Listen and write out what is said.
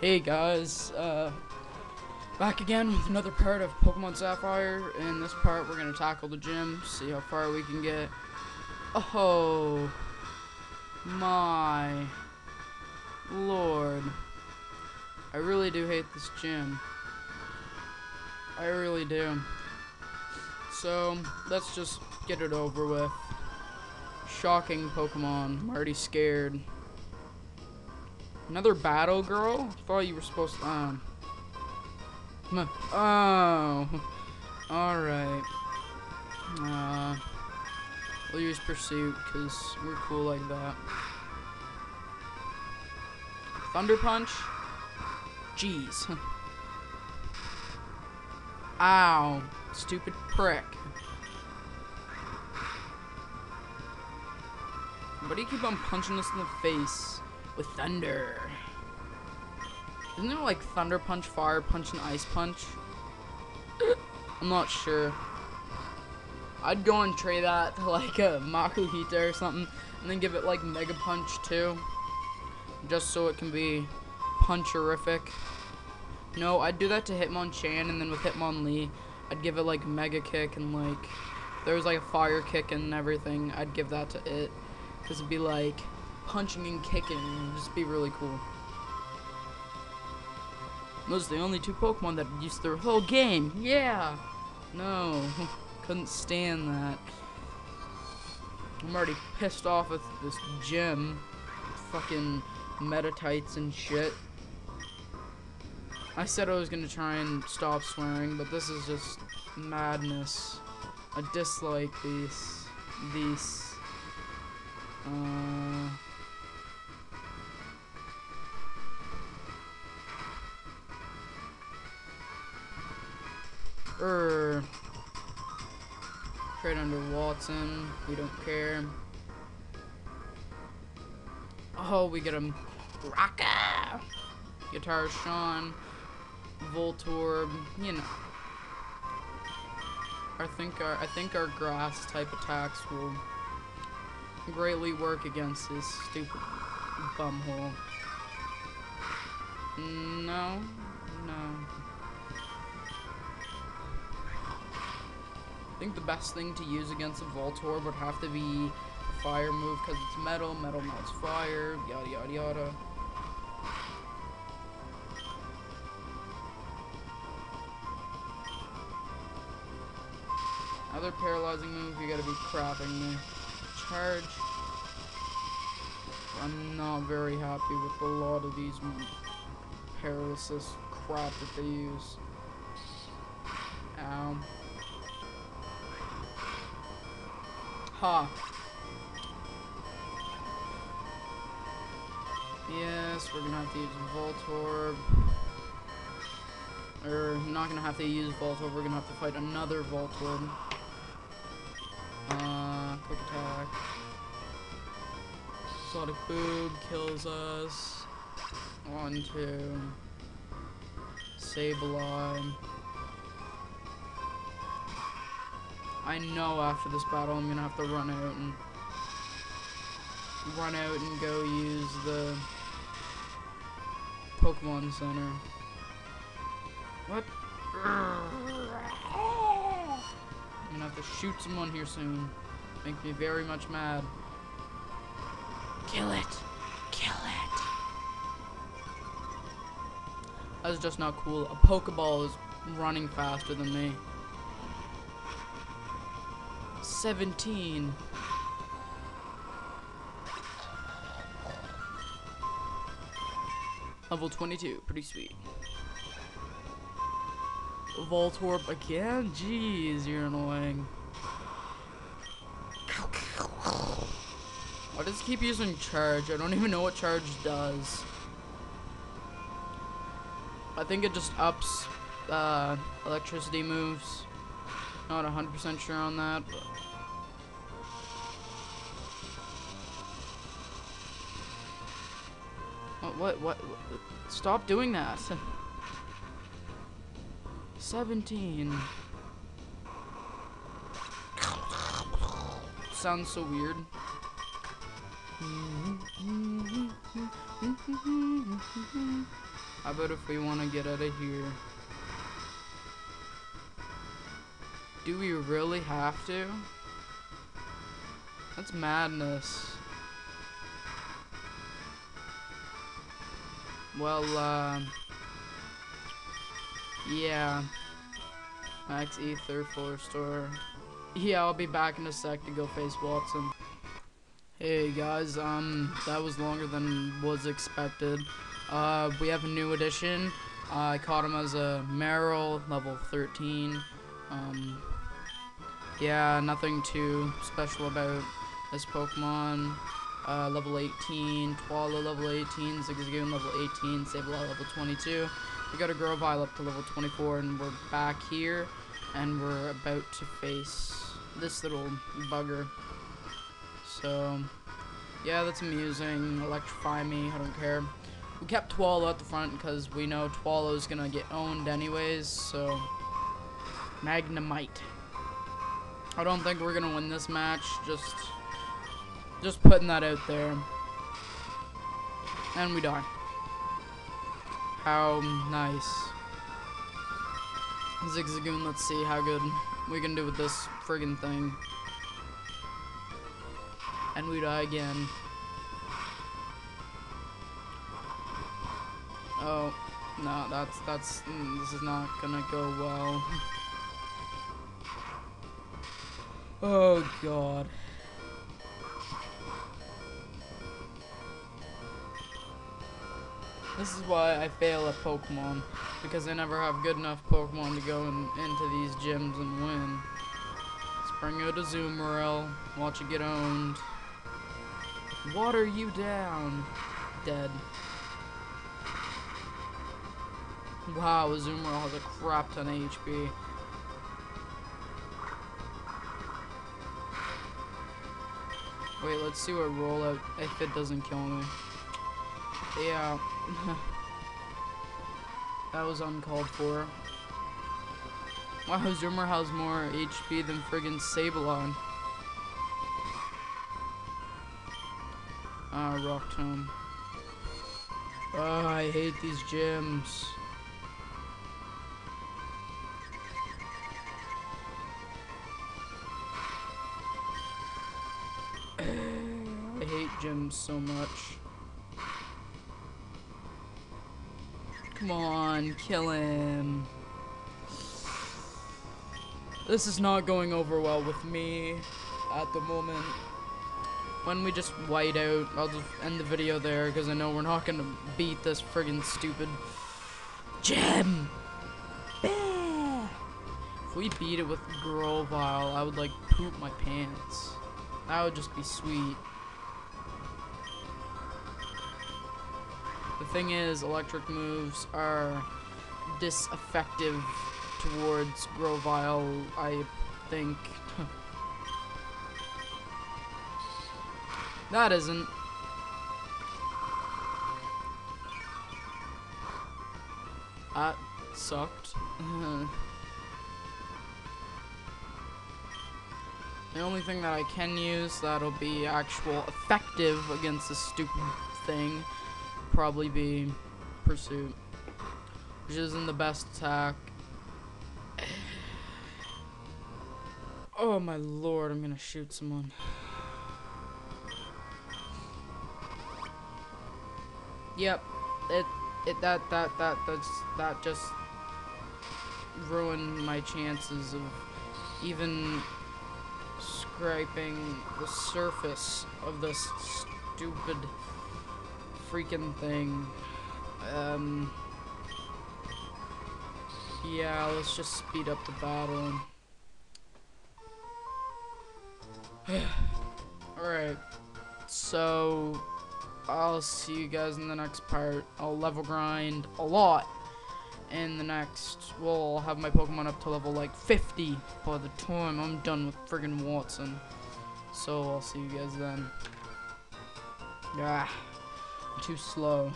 Hey guys, uh, back again with another part of Pokemon Sapphire. In this part, we're gonna tackle the gym, see how far we can get. Oh, my lord. I really do hate this gym. I really do. So, let's just get it over with. Shocking Pokemon. I'm already scared. Another battle girl? Thought you were supposed to, um. Oh. Alright. Uh. We'll use Pursuit, because we're cool like that. Thunder Punch? Jeez. Ow. Stupid prick. Why do you keep on punching us in the face with thunder? Isn't there like thunder punch, fire punch, and ice punch? I'm not sure. I'd go and trade that to like a Makuhita or something, and then give it like Mega Punch too, just so it can be puncherific. No, I'd do that to Hitmonchan, and then with Hitmonlee, I'd give it like Mega Kick and like there was like a Fire Kick and everything. I'd give that to it, cause it'd be like punching and kicking, and just be really cool. Those are the only two Pokemon that used their whole game. Yeah. No. Couldn't stand that. I'm already pissed off at this gym. Fucking Metatites and shit. I said I was gonna try and stop swearing, but this is just madness. I dislike these. These. Uh. Er. Trade under Wattson. We don't care. Oh, we get him. Rocka! Guitar Sean. Voltorb. You know. I think our I think our grass type attacks will greatly work against this stupid bumhole. No, no. I think the best thing to use against a Voltorb would have to be a fire move because it's metal, metal melts fire, yada yada yada. Another paralyzing move, you gotta be crapping me. Charge. I'm not very happy with a lot of these paralysis crap that they use. Ow. Ha. Yes, we're gonna have to use Voltorb. Or, not gonna have to use Voltorb, we're gonna have to fight another Voltorb. Uh, quick attack. Sonic Boom kills us. One, two. Sableye. I know after this battle I'm gonna have to run out and run out and go use the Pokemon Center. What? I'm gonna have to shoot someone here soon. Make me very much mad. Kill it! Kill it! That's just not cool. A Pokeball is running faster than me. 17. Level 22, pretty sweet. Voltorb again? Jeez, you're annoying. Why does it keep using charge? I don't even know what charge does. I think it just ups uh, electricity moves. Not 100% sure on that, but... What, what, what? Stop doing that. 17. Sounds so weird. How about if we want to get out of here? Do we really have to? That's madness. Well, uh, yeah. Max Ether, full restore. Yeah, I'll be back in a sec to go face Wattson. Hey guys, um, that was longer than was expected. Uh, we have a new addition. Uh, I caught him as a Marill, level 13. Um, yeah, nothing too special about this Pokemon. Uh, level 18, Twala level 18, Zigzagoon level 18, Sableye level 22. We got a Grovyle up to level 24, and we're back here, and we're about to face this little bugger. So, yeah, that's amusing. Electrify me, I don't care. We kept Twala at the front because we know Twala's gonna get owned anyways, so... Magnemite. I don't think we're gonna win this match, just... Just putting that out there. And we die. How nice. Zigzagoon, let's see how good we can do with this friggin' thing. And we die again. Oh, no, that's, that's, mm, this is not gonna go well. oh, God. This is why I fail at Pokemon, because I never have good enough Pokemon to go in, into these gyms and win. Let's bring out a watch it get owned. Water you down. Dead. Wow, Azumarill has a crap ton of HP. Wait, let's see what rollout if it doesn't kill me. Yeah. that was uncalled for. Wow, Zoomer has more HP than friggin' Sablon. Ah, Rock Tomb. Oh, I hate these gyms. I hate gyms so much. Come on, kill him. This is not going over well with me at the moment. When we just white out, I'll just end the video there because I know we're not going to beat this friggin' stupid gem. If we beat it with Grovyle, I would like poop my pants. That would just be sweet. The thing is, electric moves are disaffective towards Grovyle, I think. that isn't. That sucked. the only thing that I can use that'll be actual effective against this stupid thing probably be Pursuit, which isn't the best attack. Oh my lord, I'm gonna shoot someone. Yep, it, it, that, that, that, that's, that just ruined my chances of even scraping the surface of this stupid freaking thing. Um, yeah, let's just speed up the battle. Alright, so I'll see you guys in the next part. I'll level grind a lot in the next, well, I'll have my Pokemon up to level like 50 by the time I'm done with friggin' Wattson. So I'll see you guys then. Yeah too slow.